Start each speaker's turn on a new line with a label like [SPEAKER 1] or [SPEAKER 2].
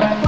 [SPEAKER 1] Bye.